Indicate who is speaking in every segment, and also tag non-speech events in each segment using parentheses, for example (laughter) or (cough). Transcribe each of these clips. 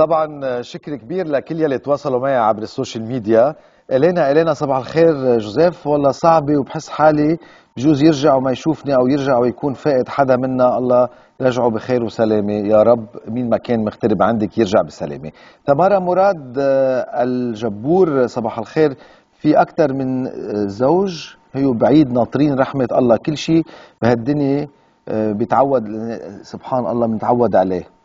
Speaker 1: طبعا شكر كبير لكل يلي تواصلوا معي عبر ال social media. الينا إلينا صباح الخير جوزيف. والله صعبة وبحس حالي بجوز يرجع وما يشوفني أو يرجع ويكون فائت حدا منا. الله يرجعه بخير وسلامة. يا رب مين ما كان مغترب عندك يرجع بسلامة. تمارا مراد آه، الجبور صباح الخير. في أكثر من آه، زوج هي بعيد ناطرين رحمة الله. كل شيء بهالدنيا آه، بيتعود سبحان الله بنتعود عليه.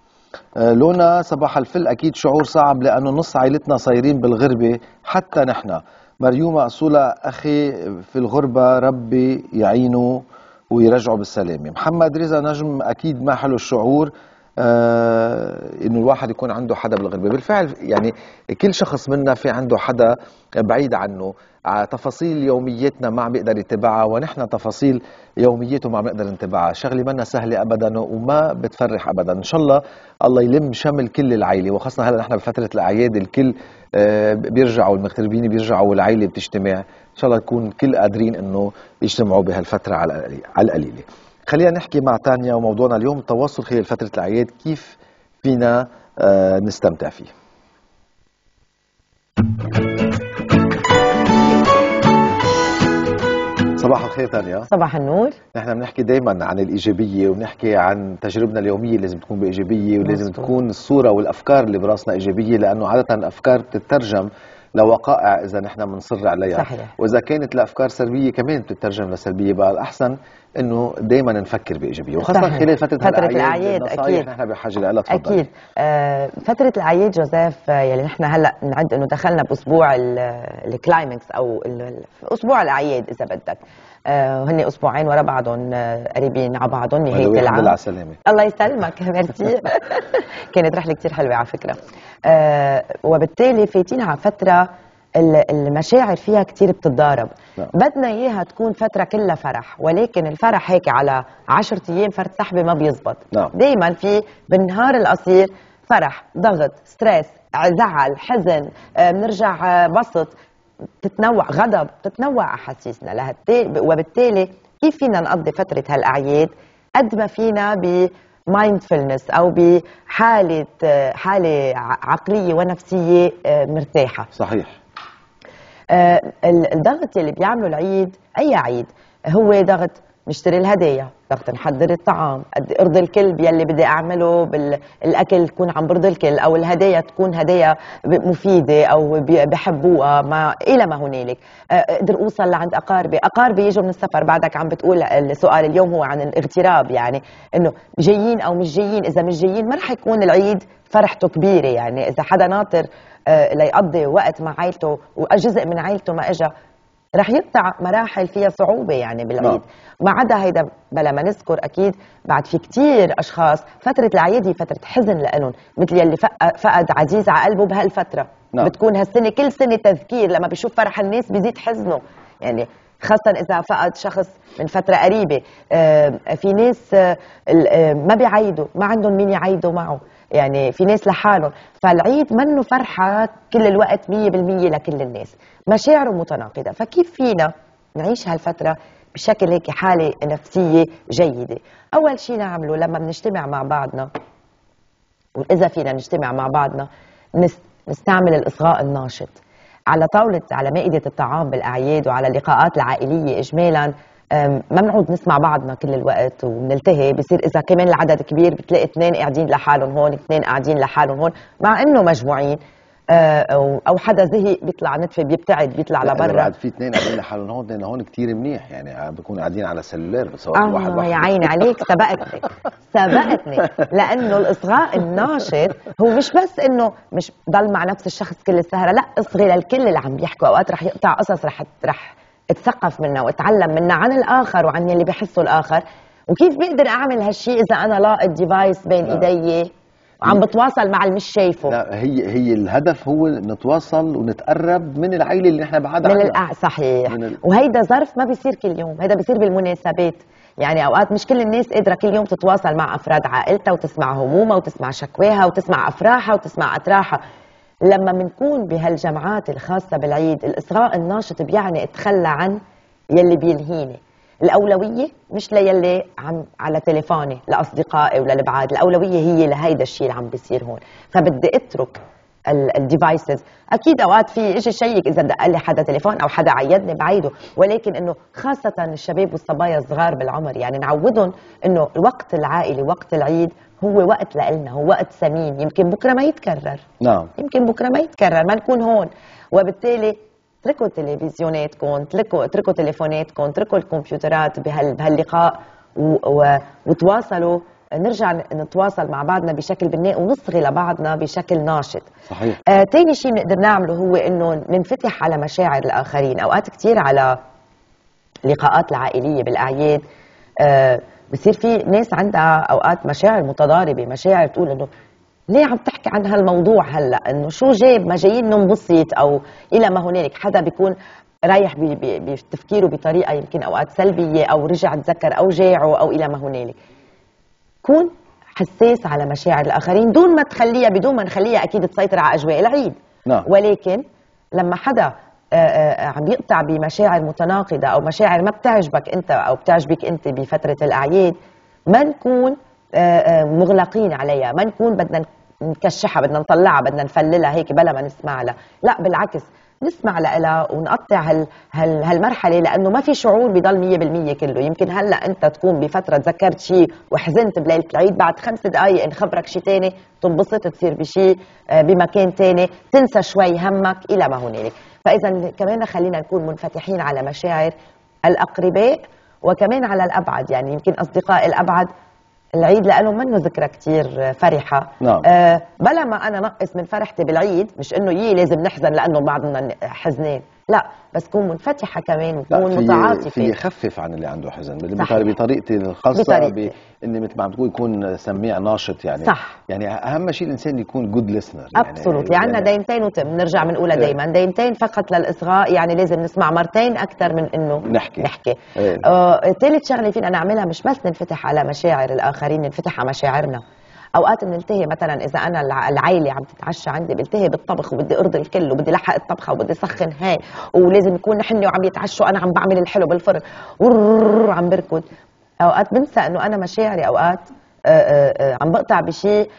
Speaker 1: لونا صباح الفل. أكيد شعور صعب لأنه نص عائلتنا صايرين بالغربة حتى نحن. مريومة أصولها أخي في الغربة ربي يعينه ويرجعه بالسلامة. محمد رضا نجم أكيد ما حلو الشعور. آه إنه الواحد يكون عنده حدا بالغربة. بالفعل يعني كل شخص منا في عنده حدا بعيد عنه. تفاصيل يوميتنا ما عم بيقدر يتبعها ونحن تفاصيل يوميته ما عم نقدر نتبعها. شغلة منا سهلة ابدا وما بتفرح ابدا. إن شاء الله الله يلم شمل كل العائله وخاصة هلا نحن بفترة الأعياد الكل آه، بيرجعوا المغتربين بيرجعوا والعائله بتجتمع. إن شاء الله يكون كل قادرين إنه يجتمعوا بهالفترة على القليلة. خلينا نحكي مع تانيا وموضوعنا اليوم التواصل خلال فترة الأعياد كيف فينا آه، نستمتع فيه؟ صباح الخير تانيا
Speaker 2: صباح النور.
Speaker 1: نحن بنحكي دائما عن الإيجابية وبنحكي عن تجربنا اليومية لازم تكون بإيجابية ولازم مزبوط. تكون الصورة والأفكار اللي براسنا إيجابية لأنه عادة الأفكار بتترجم لوقائع إذا نحن بنصر عليها.
Speaker 2: صحيح.
Speaker 1: وإذا كانت الافكار سلبية كمان بتترجم لسلبية بقى الاحسن إنه دائما نفكر بإيجابية. وخاصة صحيح. خلال فترة,
Speaker 2: فترة الأعياد. أكيد.
Speaker 1: نحن بحاجة لها تفضل.
Speaker 2: أكيد. آه فترة الأعياد جوزيف آه، يلي نحن هلأ نعد إنه دخلنا بأسبوع الكلايمكس أو أسبوع الأعياد إذا بدك. آه هن أسبوعين ورا بعضهم آه قريبين على بعضهم نهاية
Speaker 1: العام. الله
Speaker 2: يسلمك. (laughs) ميرسي. (laughs) كانت رحلة كثير حلوة على فكرة. آه وبالتالي فايتين على فترة المشاعر فيها كثير بتتضارب نعم. بدنا إياها تكون فترة كلها فرح ولكن الفرح هيك على 10 أيام فرد سحبه ما بيزبط
Speaker 1: نعم.
Speaker 2: دائما في بالنهار القصير فرح ضغط stress زعل حزن آه، بنرجع آه، بسط تتنوع غضب تتنوع أحاسيسنا لهالتالي وبالتالي كيف فينا نقضي فترة هالأعياد قد ما فينا ب مايندفولنس أو بحالة حالة عقلية ونفسية آه، مرتاحة.
Speaker 1: صحيح.
Speaker 2: آه، الضغط اللي بيعمله العيد أي عيد هو ضغط نشتري الهدايا ضغط نحضر الطعام. قد ارضي الكل يلي بدي أعمله بالاكل تكون عم برضي الكل أو الهدايا تكون هدايا مفيدة أو بحبوها. ما إلى ما هنالك. أقدر أوصل لعند أقاربي. أقاربي يجوا من السفر. بعدك عم بتقول السؤال اليوم هو عن الإغتراب. يعني إنه جايين أو مش جايين. إذا مش جايين ما رح يكون العيد فرحته كبيرة. يعني إذا حدا ناطر ليقضي وقت مع عائلته وجزء من عائلته ما اجى رح يقطع مراحل فيها صعوبة يعني بالعيد نعم. ما عدا هيدا بلا ما نذكر أكيد بعد في كتير أشخاص فترة العيد هي فترة حزن لهم مثل يلي فقد عزيز على قلبه بهالفترة نعم. بتكون هالسنة كل سنة تذكير لما بيشوف فرح الناس بيزيد حزنه يعني خاصة إذا فقد شخص من فترة قريبة في ناس ما بيعيدوا ما عندهم مين يعيدوا معه يعني في ناس لحالهم. فالعيد منه فرحة كل الوقت 100% لكل الناس. مشاعره متناقضة. فكيف فينا نعيش هالفترة بشكل هيك حالة نفسية جيدة؟ أول شيء نعمله لما بنجتمع مع بعضنا وإذا فينا نجتمع مع بعضنا نستعمل الإصغاء الناشط. على طاولة على مائدة الطعام بالأعياد وعلى اللقاءات العائلية إجمالا ما بنعود نسمع بعضنا كل الوقت وبنلتهي. بصير إذا كمان العدد كبير بتلاقي اثنين قاعدين لحالهم هون اثنين قاعدين لحالهم هون مع إنه مجموعين. آه، أو حدا زهق بيطلع نتفه بيبتعد بيطلع لبرا.
Speaker 1: بعد في اثنين قاعدين لحالهم هون اثنين هون كثير منيح. يعني بيكونوا قاعدين على سلولار
Speaker 2: بس آه واحد واحد. يا عيني عليك سبقتني. (laughs) سبقتني. لأنه الإصغاء الناشط هو مش بس إنه مش ضل مع نفس الشخص كل السهرة لا اصغي للكل اللي عم بيحكوا أوقات رح يقطع قصص رح رح اتثقف منها واتعلم منها عن الآخر وعن اللي بحسه الآخر. وكيف بقدر أعمل هالشيء إذا أنا لاقط ديفايس بين إيدي؟ وعم بتواصل مع اللي مش شايفه.
Speaker 1: لا هي هي الهدف هو نتواصل ونتقرب من العائله اللي نحن بعدها
Speaker 2: من الأع... صحيح. من ال... وهيدا ظرف ما بيصير كل يوم هيدا بيصير بالمناسبات. يعني أوقات مش كل الناس قادرة كل يوم تتواصل مع أفراد عائلتها وتسمع همومها وتسمع شكواها وتسمع أفراحها وتسمع اتراحها لما بنكون بهالجمعات الخاصة بالعيد الإصغاء الناشط بيعني اتخلى عن يلي بيلهيني الأولوية مش ليلي عم على تليفوني لأصدقائي وللبعاد الأولوية هي لهيدا الشيء اللي عم بيصير هون. فبدي أترك الديفايسز أكيد أوقات في أجي شيك إذا دق لي حدا تليفون أو حدا عيدني بعيده ولكن إنه خاصة الشباب والصبايا الصغار بالعمر يعني نعودهم إنه الوقت العائلي وقت العيد هو وقت لنا هو وقت ثمين يمكن بكرة ما يتكرر.
Speaker 1: نعم.
Speaker 2: يمكن بكرة ما يتكرر ما نكون هون. وبالتالي اتركوا تلفزيوناتكم اتركوا اتركوا تليفوناتكم اتركوا الكمبيوترات بهال بهاللقاء و... و... وتواصلوا نرجع نتواصل مع بعضنا بشكل بناء ونصغي لبعضنا بشكل ناشط.
Speaker 1: صحيح.
Speaker 2: آه تاني شيء بنقدر نعمله هو إنه ننفتح على مشاعر الآخرين. أوقات كثير على اللقاءات العائلية بالأعياد. آه بصير في ناس عندها أوقات مشاعر متضاربة مشاعر تقول إنه ليه عم تحكي عن هالموضوع هلأ؟ إنه شو جاب ما جايين ننبسط أو إلى ما هنالك. حدا بيكون رايح بتفكيره بطريقة يمكن أوقات سلبية أو رجع تذكر اوجاعه أو إلى ما هنالك. كون حساس على مشاعر الآخرين دون ما تخليها بدون ما نخليها أكيد تسيطر على أجواء العيد.
Speaker 1: نعم.
Speaker 2: ولكن لما حدا آه، آه، عم يقطع بمشاعر متناقضة أو مشاعر ما بتعجبك أنت أو بتعجبك أنت بفترة الأعياد ما نكون آه، مغلقين عليها ما نكون بدنا نكشحها بدنا نطلعها بدنا نفللها هيك بلا ما نسمع لها. لا بالعكس. نسمع لها ونقطع هال هال هالمرحلة لأنه ما في شعور بضل 100% كله. يمكن هلأ أنت تكون بفترة تذكرت شيء وحزنت بليلة العيد بعد خمس دقائق نخبرك شيء ثاني تنبسط تصير بشيء آه، بمكان ثاني تنسى شوي همك إلى ما هنالك. فاذا كمان خلينا نكون منفتحين على مشاعر الأقرباء وكمان على الأبعد. يعني يمكن أصدقاء الأبعد العيد لهم منه ذكرى كثير فرحة
Speaker 1: نعم.
Speaker 2: آه بلا ما أنا نقص من فرحتي بالعيد مش إنه يي لازم نحزن لأنه بعضنا حزنين لا بس كون منفتحة كمان وكون متعاطفة.
Speaker 1: في يخفف عن اللي عنده حزن. بطريقتي الخاصة بإني مثل ما عم تقول يكون سميع ناشط يعني.
Speaker 2: صح.
Speaker 1: يعني أهم شيء الإنسان يكون good listener
Speaker 2: absolutely يعني عندنا يعني دينتين وتم بنرجع بنقولها إيه. دائما دينتين فقط للإصغاء يعني لازم نسمع مرتين أكثر من إنه
Speaker 1: نحكي.
Speaker 2: نحكي.
Speaker 1: إيه.
Speaker 2: آه ثالث شغلة فينا نعملها مش بس ننفتح على مشاعر الآخرين ننفتح على مشاعرنا. أوقات بنلتهي مثلا إذا أنا العائله عم تتعشى عندي بلتهي بالطبخ وبدي أرضي الكل وبدي لحق الطبخة وبدي سخن هاي ولازم نكون نحن وعم يتعشوا أنا عم بعمل الحلو بالفرن. عم بركض. أوقات بنسى إنه أنا مشاعري أوقات آه، آه، آه، عم بقطع بشيء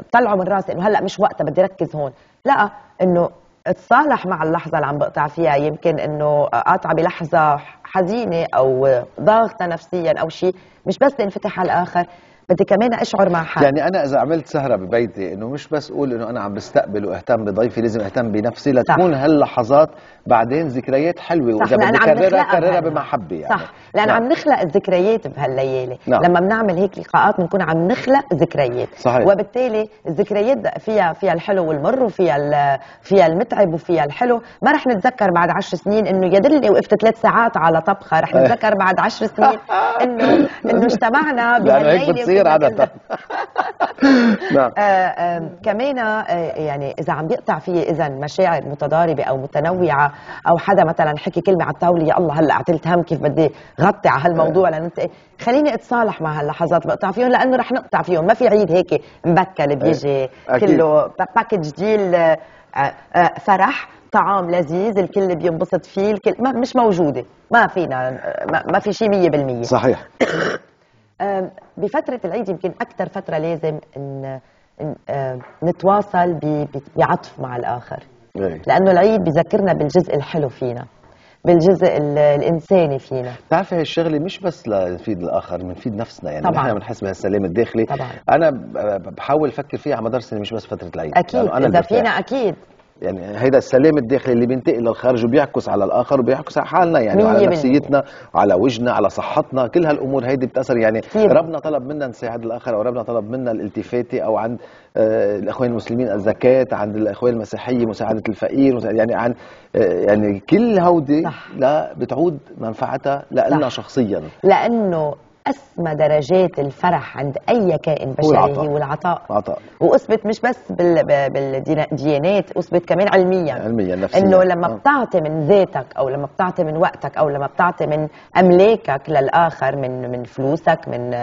Speaker 2: بطلعه من راسي إنه هلأ مش وقتها بدي ركز هون. لا إنه اتصالح مع اللحظة اللي عم بقطع فيها يمكن إنه قاطعة بلحظة حزينة أو ضاغطة نفسيا أو شيء مش بس انفتح على الآخر. بدي كمان أشعر مع حالي.
Speaker 1: يعني أنا إذا عملت سهرة ببيتي إنه مش بس أقول إنه أنا عم بستقبل وأهتم بضيفي لازم أهتم بنفسي لتكون هاللحظات بعدين ذكريات حلوة
Speaker 2: وإذا بدي كررها كررها
Speaker 1: بمحبه يعني.
Speaker 2: صح لأن نعم. عم نخلق الذكريات بهالليالي.
Speaker 1: نعم.
Speaker 2: لما بنعمل هيك لقاءات بنكون عم نخلق ذكريات.
Speaker 1: صحيح.
Speaker 2: وبالتالي الذكريات فيها فيها الحلو والمر وفيها فيها المتعب وفيها الحلو. ما رح نتذكر بعد عشر سنين إنه يدلني وقفت ثلاث ساعات على طبخة. رح نتذكر بعد عشر سنين (laughs) إنه إنه اجتمعنا
Speaker 1: بهالليلة بتصير عادة (laughs) (laughs)
Speaker 2: نعم. آه، آه، كمان آه، يعني إذا عم بيقطع في إذا مشاعر متضاربة أو متنوعة أو حدا مثلا حكي كلمة على الطاولة يا الله هلأ عتلت هم كيف بدي غطي على هالموضوع لأن أنت خليني أتصالح مع هاللحظات بقطع فيهم لأنه رح نقطع فيهم ما في عيد هيك مبكل بيجي كله. باكج ديل فرح طعام لذيذ الكل بينبسط فيه الكل ما مش موجودة ما فينا ما, ما في شيء 100%
Speaker 1: صحيح. (coughs)
Speaker 2: بفترة العيد يمكن أكثر فترة لازم إن نتواصل بعطف مع الآخر.
Speaker 1: إيه.
Speaker 2: لأنه العيد بذكرنا بالجزء الحلو فينا بالجزء الإنساني فينا.
Speaker 1: بتعرفي هي الشغلة مش بس لنفيد الآخر بنفيد نفسنا. يعني
Speaker 2: طبعا.
Speaker 1: نحن بنحس بهالسلام الداخلي.
Speaker 2: طبعا.
Speaker 1: أنا بحاول أفكر فيها على مدار السنة مش بس فترة العيد.
Speaker 2: أكيد. أنا إذا فينا أكيد.
Speaker 1: يعني هيدا السلام الداخلي اللي بينتقل للخارج وبيعكس على الآخر وبيعكس على حالنا يعني على نفسيتنا على وجهنا على صحتنا كل هالأمور هيدي بتأثر. يعني
Speaker 2: كثير.
Speaker 1: ربنا طلب منا نساعد الآخر أو ربنا طلب منا الالتفاته أو عند آه الإخوان المسلمين الزكاة عند الإخوان المسيحية مساعدة الفقير يعني عن آه يعني كل هودي لا بتعود منفعتها لنا شخصيا.
Speaker 2: لأنه أسمى درجات الفرح عند أي كائن بشري
Speaker 1: العطاء.
Speaker 2: هو العطاء.
Speaker 1: عطاء
Speaker 2: وأثبت مش بس بالديانات أثبت كمان علميا.
Speaker 1: علميا نفسيا.
Speaker 2: إنه لما
Speaker 1: آه.
Speaker 2: بتعطي من ذاتك أو لما بتعطي من وقتك أو لما بتعطي من أملاكك للآخر من من فلوسك من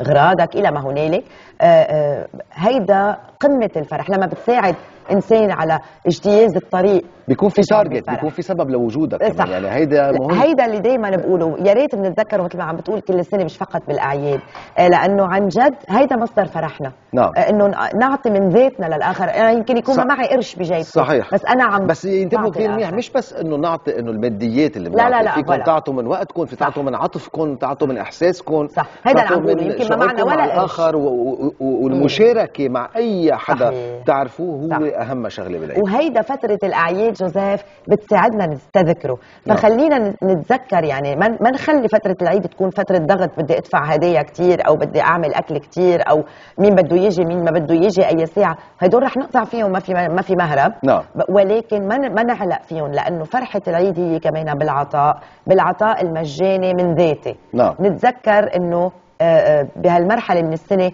Speaker 2: اغراضك إلى ما هنالك آه، آه، هيدا قمة الفرح. لما بتساعد إنسان على اجتياز الطريق
Speaker 1: بيكون في تارجت. بيكون في سبب لوجودك
Speaker 2: صح.
Speaker 1: يعني هيدا مهم
Speaker 2: هيدا اللي دائما بقوله يا ريت بنتذكره مثل ما عم بتقول كل سنه مش فقط بالأعياد آه، لأنه عن جد هيدا مصدر فرحنا
Speaker 1: نعم.
Speaker 2: آه، إنه نعطي من ذاتنا للآخر أنا يمكن يكون
Speaker 1: صح.
Speaker 2: ما معي قرش بجيبتي
Speaker 1: صحيح
Speaker 2: بس أنا عم
Speaker 1: بس ينتبهوا كثير منيح. مش بس إنه نعطي إنه الماديات اللي
Speaker 2: لا، لا، لا،
Speaker 1: فيكم. تعطوا من وقتكم في. تعطوا من عطفكم تعطوا من إحساسكم
Speaker 2: صح. هيدا اللي عم بقوله. يمكن ما معنا ولا قرش.
Speaker 1: الآخر والمشاركة مع أي حدا
Speaker 2: صحيح.
Speaker 1: تعرفوه هو أهم شغلة بالعيد
Speaker 2: وهيدا فترة الأعياد جوزيف بتساعدنا نستذكره. فخلينا نتذكر يعني ما ما نخلي فترة العيد تكون فترة ضغط بدي أدفع هدايا كتير أو بدي أعمل أكل كتير أو مين بده يجي مين ما بده يجي أي ساعة هدول رح نقطع فيهم ما في ما في مهرب
Speaker 1: نعم.
Speaker 2: ولكن ما ما نعلق فيهم لأنه فرحة العيد هي كمان بالعطاء بالعطاء المجاني من ذاتي
Speaker 1: نعم.
Speaker 2: نتذكر إنه آه، آه، بهالمرحلة من السنة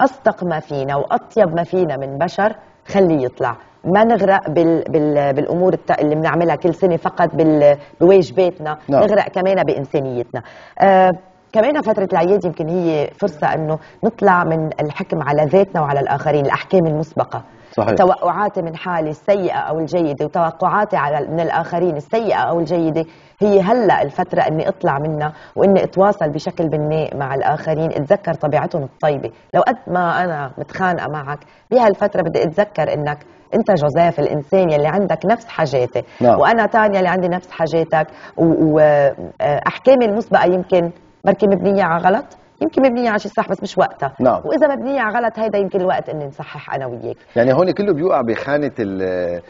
Speaker 2: أصدق ما فينا وأطيب ما فينا من بشر خليه يطلع. ما نغرق بال بال بالأمور الت- اللي بنعملها كل سنة فقط بال بواجباتنا
Speaker 1: نعم.
Speaker 2: نغرق كمان بإنسانيتنا. آه كمان فترة الأعياد يمكن هي فرصة أنه نطلع من الحكم على ذاتنا وعلى الآخرين الأحكام المسبقة
Speaker 1: صحيح.
Speaker 2: توقعاتي من حالي السيئة أو الجيدة وتوقعاتي على من الآخرين السيئة أو الجيدة هي هلأ الفترة إني أطلع منها وإني أتواصل بشكل بناء مع الآخرين أتذكر طبيعتهم الطيبة لو قد ما أنا متخانقة معك بهالفترة بدي أتذكر إنك أنت جوزيف الإنسان يلي عندك نفس حاجاتي
Speaker 1: نعم.
Speaker 2: وأنا تانيا اللي عندي نفس حاجاتك وأحكامي المسبقة يمكن بركي مبنية على غلط يمكن مبنية على شيء صح بس مش وقتها
Speaker 1: نعم.
Speaker 2: وإذا مبنية على غلط هيدا يمكن الوقت إني نصحح أنا وياك
Speaker 1: يعني هون كله بيوقع بخانة ال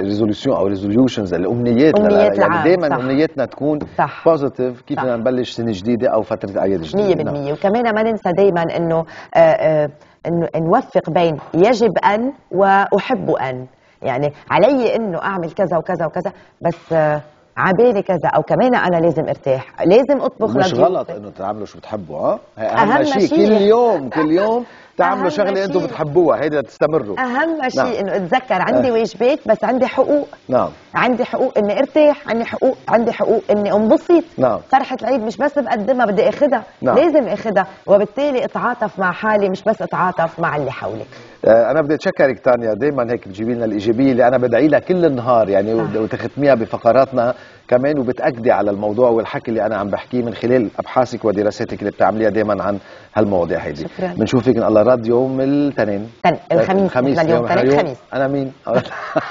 Speaker 1: resolution أو resolutions الأمنيات
Speaker 2: أمنيات
Speaker 1: يعني دائما. أمنياتنا تكون
Speaker 2: صح.
Speaker 1: positive كيف. بدنا نبلش سنة جديدة أو فترة اعياد جديدة نعم.
Speaker 2: 100% وكمان ما ننسى دائما إنه آه، آه، إنه نوفق بين يجب أن وأحب أن يعني علي إنه أعمل كذا وكذا وكذا بس آه، عبالي كذا أو كمان أنا لازم أرتاح لازم أطبخ
Speaker 1: مش. غلط إنه تعملوا شو بتحبوا ها هي أهم,
Speaker 2: أهم
Speaker 1: شيء. كل يوم كل يوم تعملوا شغلة
Speaker 2: أنتم.
Speaker 1: بتحبوها هيدا تستمروا
Speaker 2: أهم شيء
Speaker 1: نعم.
Speaker 2: إنه أتذكر عندي
Speaker 1: آه.
Speaker 2: واجبات بس عندي حقوق
Speaker 1: نعم
Speaker 2: عندي حقوق إني أرتاح عندي حقوق عندي حقوق إني انبسط
Speaker 1: نعم.
Speaker 2: فرحة العيد مش بس بقدمها بدي اخذها
Speaker 1: نعم.
Speaker 2: لازم اخذها وبالتالي أتعاطف مع حالي مش بس أتعاطف مع اللي حولي
Speaker 1: آه، أنا بدي أتشكرك تانيا دائما هيك بتجيبي لنا الإيجابية اللي أنا بدعي لها كل النهار يعني
Speaker 2: آه.
Speaker 1: وتختميها بفقراتنا كمان وبتأكدي على الموضوع والحكي اللي أنا عم بحكيه من خلال أبحاثك ودراساتك اللي بتعمليها دائما عن هالمواضيع هيدي
Speaker 2: شكراً.
Speaker 1: بنشوفك ان الله راد يوم الاثنين
Speaker 2: تن- الخميس.
Speaker 1: الخميس
Speaker 2: اليوم
Speaker 1: اليوم.
Speaker 2: الخميس.
Speaker 1: أنا مين أنا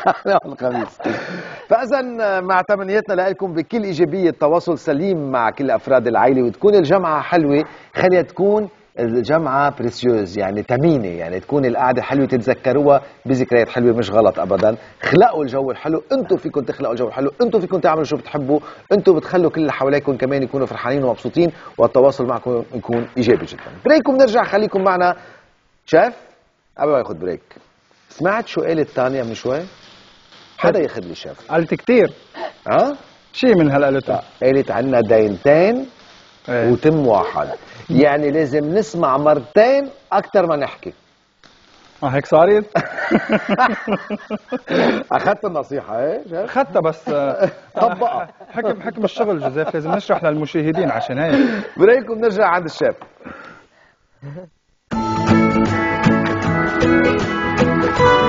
Speaker 1: (laughs) الخميس فاذا مع تمنياتنا لكم بكل إيجابية تواصل سليم مع كل أفراد العائلة وتكون الجمعة حلوة خليها تكون الجمعة précieuse يعني ثمينة يعني تكون القعدة حلوة تتذكروها بذكريات حلوة مش غلط أبدا. خلقوا الجو الحلو أنتم فيكم تخلقوا الجو الحلو أنتم فيكم تعملوا شو بتحبوا أنتم بتخلوا كل اللي حواليكم كمان يكونوا فرحانين ومبسوطين والتواصل معكم يكون إيجابي جدا. break منرجع خليكم معنا. شاف قبل ما ياخذ break. سمعت شو قالت تانيا من شوي؟ حدا ياخذ لي شاف.
Speaker 3: قلت كتير.
Speaker 1: ها؟
Speaker 3: شيء من هالقلتها
Speaker 1: قالت عنا دينتين
Speaker 3: إيه.
Speaker 1: وتم واحد. يعني لازم نسمع مرتين أكثر ما نحكي.
Speaker 3: آه هيك صارت (laughs)
Speaker 1: أخذت النصيحة إيه؟ شايف؟
Speaker 3: أخذتها بس آه، (laughs)
Speaker 1: طبقها
Speaker 3: حكم حكم الشغل جوزيف لازم نشرح للمشاهدين عشان هيك.
Speaker 1: بريكم نرجع عند الشيف (laughs)